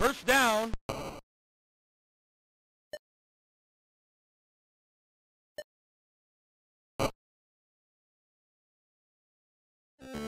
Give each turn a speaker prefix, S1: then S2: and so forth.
S1: First down. you